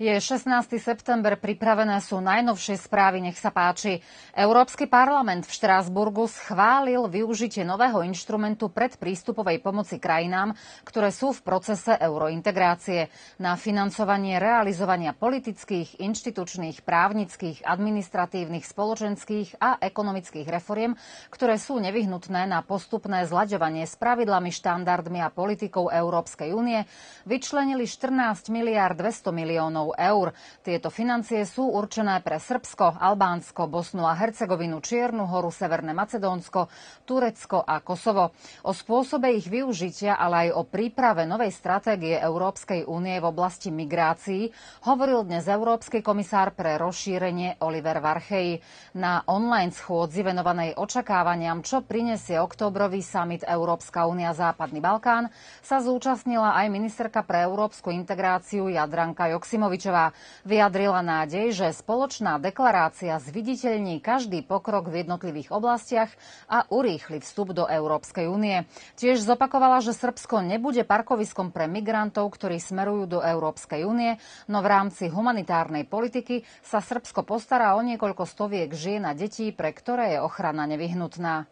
Je 16. september, pripravené sú najnovšie správy, nech sa páči. Európsky parlament v Štrásburgu schválil využitie nového inštrumentu pred prístupovej pomoci krajinám, ktoré sú v procese eurointegrácie na financovanie realizovania politických, inštitučných, právnických, administratívnych, spoločenských a ekonomických reforiem, ktoré sú nevyhnutné na postupné zlaďovanie s pravidlami, štandardmi a politikou Európskej únie, vyčlenili 14 miliard 200 miliónov eur. Tieto financie sú určené pre Srbsko, Albánsko, Bosnu a Hercegovinu, Čiernu horu, Severné Macedónsko, Turecko a Kosovo. O spôsobe ich využitia, ale aj o príprave novej stratégie Európskej únie v oblasti migrácií hovoril dnes Európsky komisár pre rozšírenie Oliver Varchej. Na online schôdzi venovanej očakávaniam, čo prinesie oktobrový summit Európska únia Západný Balkán, sa zúčastnila aj ministerka pre európsku integráciu Jadranka Joksimovič. Matovičová vyjadrila nádej, že spoločná deklarácia zviditeľní každý pokrok v jednotlivých oblastiach a urýchli vstup do Európskej únie. Tiež zopakovala, že Srbsko nebude parkoviskom pre migrantov, ktorí smerujú do Európskej únie, no v rámci humanitárnej politiky sa Srbsko postará o niekoľko stoviek žien a detí, pre ktoré je ochrana nevyhnutná.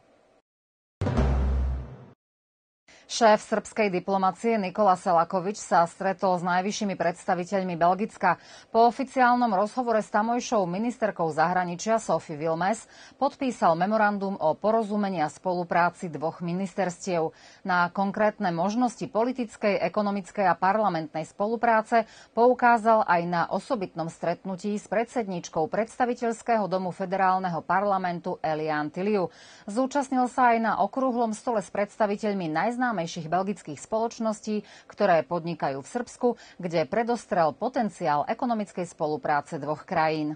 Šéf srbskej diplomacie Nikola Selakovič sa stretol s najvyššími predstaviteľmi Belgicka. Po oficiálnom rozhovore s tamojšou ministerkou zahraničia Sophie Wilmes podpísal memorandum o porozumení a spolupráci dvoch ministerstiev. Na konkrétne možnosti politickej, ekonomickej a parlamentnej spolupráce poukázal aj na osobitnom stretnutí s predsedničkou predstaviteľského domu federálneho parlamentu Elian Tiliu. Zúčastnil sa aj na okrúhlom stole s predstaviteľmi najznámejších najznámejších belgických spoločností, ktoré podnikajú v Srbsku, kde predostrel potenciál ekonomickej spolupráce dvoch krajín.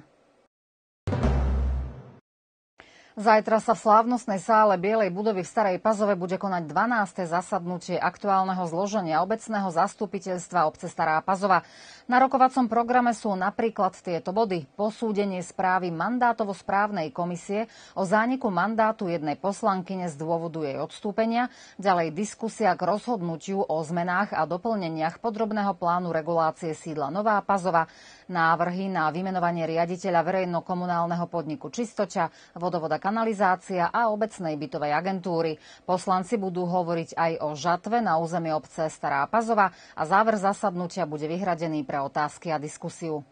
Zajtra sa v slávnostnej sále Bielej budovy v Starej Pazove bude konať 12. zasadnutie aktuálneho zloženia obecného zastupiteľstva obce Stará Pazova. Na rokovacom programe sú napríklad tieto body. Posúdenie správy mandátovo-správnej komisie o zániku mandátu jednej poslankyne z dôvodu jej odstúpenia, ďalej diskusia k rozhodnutiu o zmenách a doplneniach podrobného plánu regulácie sídla Nová Pazova, návrhy na vymenovanie riaditeľa verejno-komunálneho podniku Čistoča, vodovoda kanalizácia a obecnej bytovej agentúry. Poslanci budú hovoriť aj o žatve na území obce Stará Pazova a záver zasadnutia bude vyhradený pre otázky a diskusiu.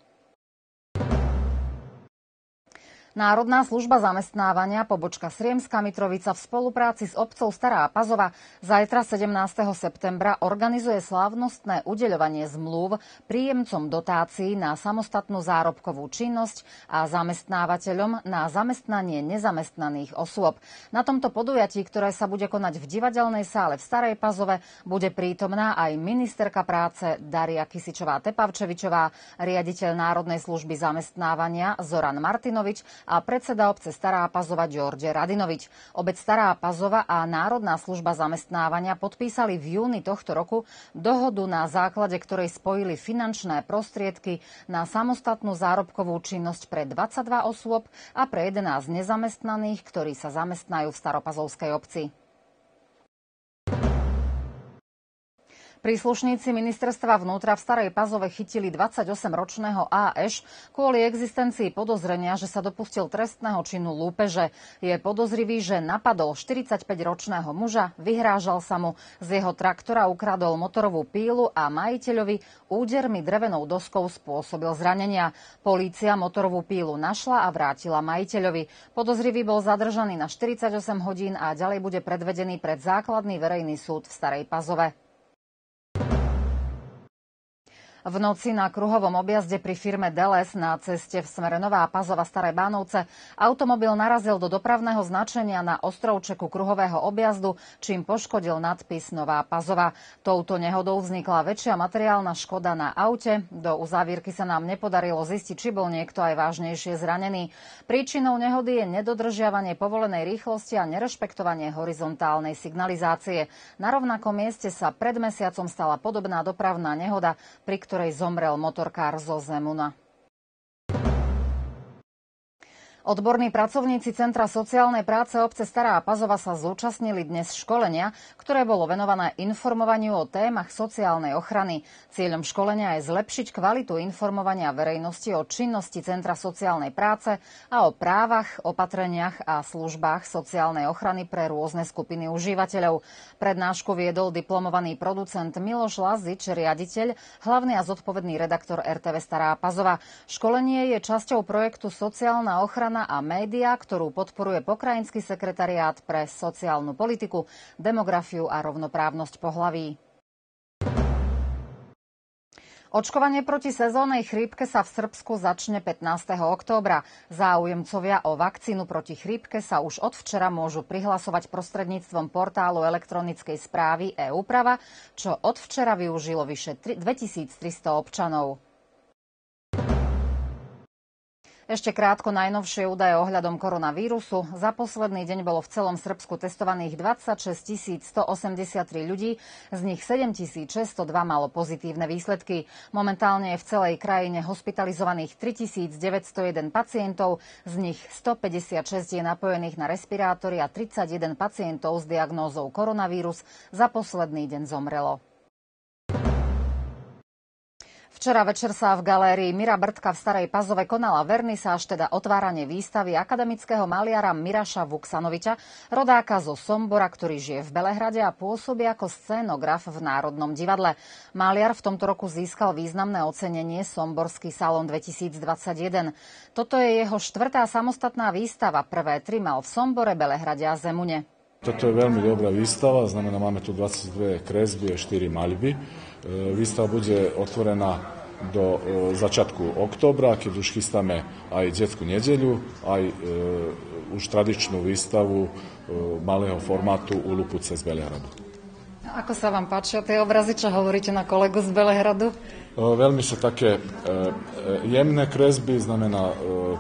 Národná služba zamestnávania pobočka Sriemská Mitrovica v spolupráci s obcov Stará Pazova zajtra 17. septembra organizuje slávnostné udeľovanie zmluv príjemcom dotácií na samostatnú zárobkovú činnosť a zamestnávateľom na zamestnanie nezamestnaných osôb. Na tomto podujatí, ktoré sa bude konať v divadelnej sále v Starej Pazove, bude prítomná aj ministerka práce Daria Kisičová-Tepavčevičová, riaditeľ Národnej služby zamestnávania Zoran Martinovič a predseda obce Stará Pazova Đorđe Radinovič. Obec Stará Pazova a Národná služba zamestnávania podpísali v júni tohto roku dohodu, na základe ktorej spojili finančné prostriedky na samostatnú zárobkovú činnosť pre 22 osôb a pre 11 nezamestnaných, ktorí sa zamestnajú v Staropazovskej obci. Príslušníci ministerstva vnútra v Starej Pazove chytili 28-ročného AŠ kvôli existencii podozrenia, že sa dopustil trestného činu lúpeže. Je podozrivý, že napadol 45-ročného muža, vyhrážal sa mu, z jeho traktora ukradol motorovú pílu a majiteľovi údermi drevenou doskou spôsobil zranenia. Polícia motorovú pílu našla a vrátila majiteľovi. Podozrivý bol zadržaný na 48 hodín a ďalej bude predvedený pred základný verejný súd v Starej Pazove. V noci na kruhovom objazde pri firme Deles na ceste v smere Nová Pazova Staré Bánovce automobil narazil do dopravného značenia na ostrovčeku kruhového objazdu, čím poškodil nadpis Nová Pazova. Touto nehodou vznikla väčšia materiálna škoda na aute. Do uzávierky sa nám nepodarilo zistiť, či bol niekto aj vážnejšie zranený. Príčinou nehody je nedodržiavanie povolenej rýchlosti a nerešpektovanie horizontálnej signalizácie. Na rovnakom mieste sa pred mesiacom stala podobná dopravná nehoda, pri ktorej zomrel motorkár zo Zemuna. Odborní pracovníci Centra sociálnej práce obce Stará Pazova sa zúčastnili dnes školenia, ktoré bolo venované informovaniu o témach sociálnej ochrany. Cieľom školenia je zlepšiť kvalitu informovania verejnosti o činnosti Centra sociálnej práce a o právach, opatreniach a službách sociálnej ochrany pre rôzne skupiny užívateľov. Prednášku viedol diplomovaný producent Miloš Lazič, riaditeľ, hlavný a zodpovedný redaktor RTV Stará Pazova. Školenie je časťou projektu Sociálna ochrana strana a média, ktorú podporuje Pokrajinský sekretariát pre sociálnu politiku, demografiu a rovnoprávnosť pohlaví. Očkovanie proti sezónnej chrípke sa v Srbsku začne 15. októbra. Záujemcovia o vakcínu proti chrípke sa už od včera môžu prihlasovať prostredníctvom portálu elektronickej správy e-úprava, čo od včera využilo vyše 2300 občanov. Ešte krátko najnovšie údaje ohľadom koronavírusu. Za posledný deň bolo v celom Srbsku testovaných 26 183 ľudí, z nich 7 602 malo pozitívne výsledky. Momentálne je v celej krajine hospitalizovaných 3901 pacientov, z nich 156 je napojených na respirátory a 31 pacientov s diagnózou koronavírus za posledný deň zomrelo. Včera večer sa v galérii Mira Brtka v Starej Pazove konala vernisáž, teda otváranie výstavy akademického maliara Miraša Vuksanoviča, rodáka zo Sombora, ktorý žije v Belehrade a pôsobí ako scénograf v Národnom divadle. Maliar v tomto roku získal významné ocenenie Somborský salon 2021. Toto je jeho štvrtá samostatná výstava. Prvé tri mal v Sombore, Belehrade a Zemune. Toto je veľmi dobrá výstava, znamená máme tu 22 kresby a 4 maľby. E, výstava bude otvorená do e, začiatku októbra, keď už chystáme aj detskú nedeľu, aj e, už tradičnú výstavu malého formátu u Lupuce z Belehradu. Ako sa vám páčia tie obrazy, čo hovoríte na kolegu z Belehradu? Veľmi sú také jemné kresby, znamená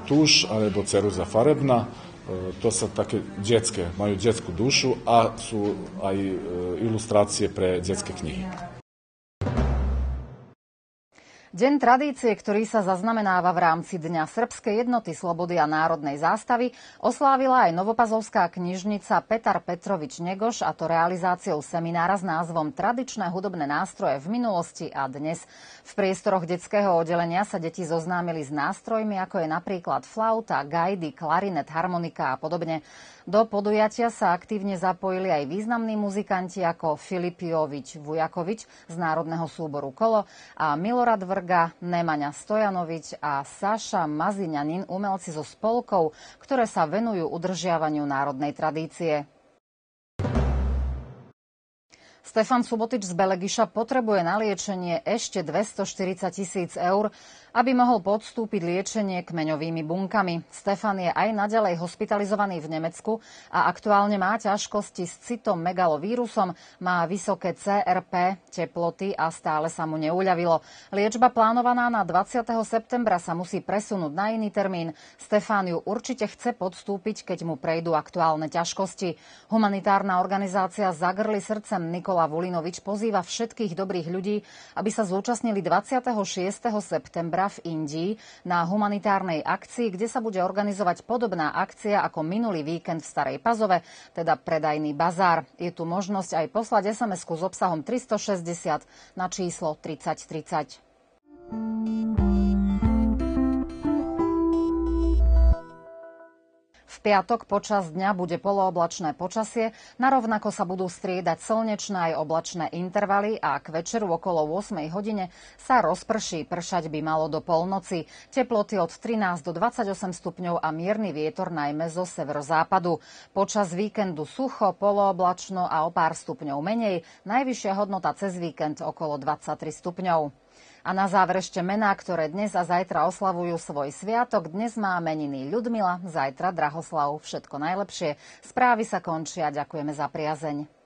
tuš alebo ceruza farebná. E, to su takve djetske, imaju djetsku dušu, a su a i e, ilustracije pre djetske knjige. Deň tradície, ktorý sa zaznamenáva v rámci Dňa Srbskej jednoty, slobody a národnej zástavy, oslávila aj novopazovská knižnica Petar Petrovič Negoš a to realizáciou seminára s názvom Tradičné hudobné nástroje v minulosti a dnes. V priestoroch detského oddelenia sa deti zoznámili s nástrojmi, ako je napríklad flauta, gajdy, klarinet, harmonika a podobne. Do podujatia sa aktívne zapojili aj významní muzikanti ako Filipiovič Vujakovič z Národného súboru Kolo a Milorad Vrga, Nemaňa Stojanovič a Saša Maziňanin, umelci zo spolkov, ktoré sa venujú udržiavaniu národnej tradície. Stefan Subotič z Belegiša potrebuje na liečenie ešte 240 tisíc eur, aby mohol podstúpiť liečenie kmeňovými bunkami. Stefan je aj naďalej hospitalizovaný v Nemecku a aktuálne má ťažkosti s citom megalovírusom, má vysoké CRP, teploty a stále sa mu neuľavilo. Liečba plánovaná na 20. septembra sa musí presunúť na iný termín. Stefán ju určite chce podstúpiť, keď mu prejdú aktuálne ťažkosti. Humanitárna organizácia Zagrli srdcem Nikola Vulinovič pozýva všetkých dobrých ľudí, aby sa zúčastnili 26. septembra septembra v Indii na humanitárnej akcii, kde sa bude organizovať podobná akcia ako minulý víkend v Starej Pazove, teda predajný bazár. Je tu možnosť aj poslať SMS-ku s obsahom 360 na číslo 3030. piatok počas dňa bude polooblačné počasie, narovnako sa budú striedať slnečné aj oblačné intervaly a k večeru okolo 8 hodine sa rozprší, pršať by malo do polnoci. Teploty od 13 do 28 stupňov a mierny vietor najmä zo severozápadu. Počas víkendu sucho, polooblačno a o pár stupňov menej, najvyššia hodnota cez víkend okolo 23 stupňov. A na záver ešte mená, ktoré dnes a zajtra oslavujú svoj sviatok. Dnes má meniny Ľudmila, zajtra Drahoslav. Všetko najlepšie. Správy sa končia. Ďakujeme za priazeň.